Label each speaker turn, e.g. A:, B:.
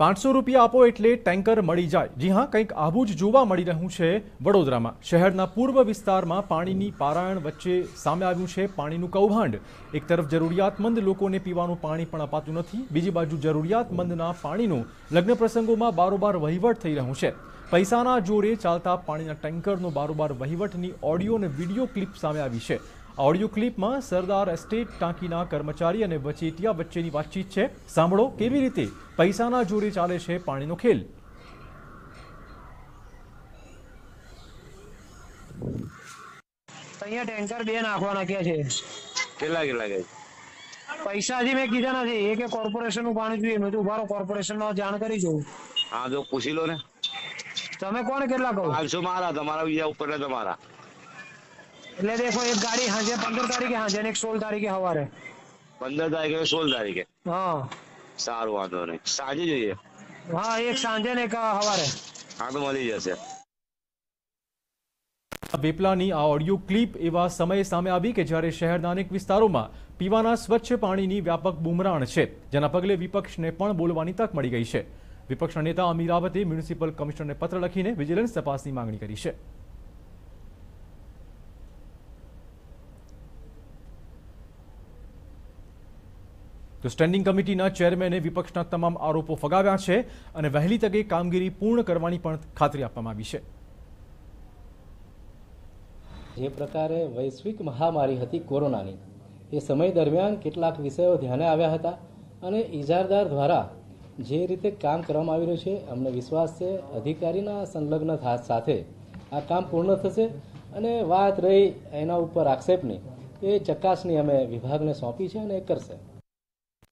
A: પાંચસો રૂપિયા આપો એટલે ટેન્કર મળી જાય. જી હા, કંઈક આવું જ જોવા મળી રહ્યું છે વડોદરામાં. શહેરના પૂર્વ વિસ્તારમાં પાણીની પારાયણ વચ્ચે સામે આવ્યું છે પાણીનું કૌભાંડ. એક તરફ જરૂરિયાતમંદ લોકોને પીવાનું પાણી પણ અપાતું નથી. બીજી બાજુ જરૂરિયાતમંદના પાણીનું લગ્ન પ્રસંગોમાં બારોબાર વહીવટ થઈ રહ્યું છે. પૈસાના જોરે ચાલતા પાણીના ટેન્કરનો બારોબાર વહીવટની ઓડિયો અને વીડિયો ક્લિપ સામે આવી છે. ઓડિયો ક્લિપમાં સરદાર એસ્ટેટ ટાંકીના કર્મચારી અને વચેટિયા વચ્ચેની વાતચીત છે. સાંભળો કેવી રીતે પૈસાના જોરે ચાલે છે પાણીનો ખેલ.
B: અહીંયા ટેન્કર બે નાખવાના કે છે?
C: કેટલા કેટલા કે
B: પૈસા હજી મેં કીધા નથી. એ કે કોર્પોરેશનનું પાણી જોઈએ. મેં તો ઉભારો કોર્પોરેશન નો જાણ કરી જોઉં.
C: હા જો પૂછી લો ને.
B: તમે કોને કેટલા કહો?
C: પાંચસો મારા તમારા બીજા ઉપર ને તમારા.
B: એટલે દેખો એક ગાડી હાંજે પંદર તારીખે હાંજે અને એક સોળ તારીખે સવારે
C: પંદર તારીખે સોળ તારીખે?
B: હા.
C: સારું વાંધો નહીં. સાંજે જોઈએ?
B: હા એક સાંજે ને એક સવારે
C: હા તો મળી જશે.
A: વેપલાની આ ઓડિયો ક્લિપ એવા સમયે સામે આવી કે જ્યારે શહેરના અનેક વિસ્તારોમાં પીવાના સ્વચ્છ પાણીની વ્યાપક બુમરાણ છે જેના પગલે વિપક્ષને પણ બોલવાની તક મળી ગઈ છે. વિપક્ષના નેતા અમીર રાવતે મ્યુનિસિપલ કમિશનરને પત્ર લખીને વિજિલન્સ તપાસની માંગણી કરી છે. તો સ્ટેન્ડિંગ કમિટીના ચેરમેને વિપક્ષના તમામ આરોપો ફગાવ્યા છે અને વહેલી તકે કામગીરી પૂર્ણ કરવાની પણ ખાતરી આપવામાં આવી છે.
D: જે પ્રકારે વૈશ્વિક મહામારી હતી કોરોનાની, એ સમય દરમિયાન કેટલાક વિષયો ધ્યાને આવ્યા હતા અને ઇજારદાર દ્વારા જે રીતે કામ કરવામાં આવી રહ્યું છે, અમને વિશ્વાસ છે, અધિકારીના સંલગ્ન સાથે આ કામ પૂર્ણ થશે અને વાત રહી એના ઉપર આક્ષેપની, એ ચકાસણી અમે વિભાગને સોંપી છે અને એ કરશે.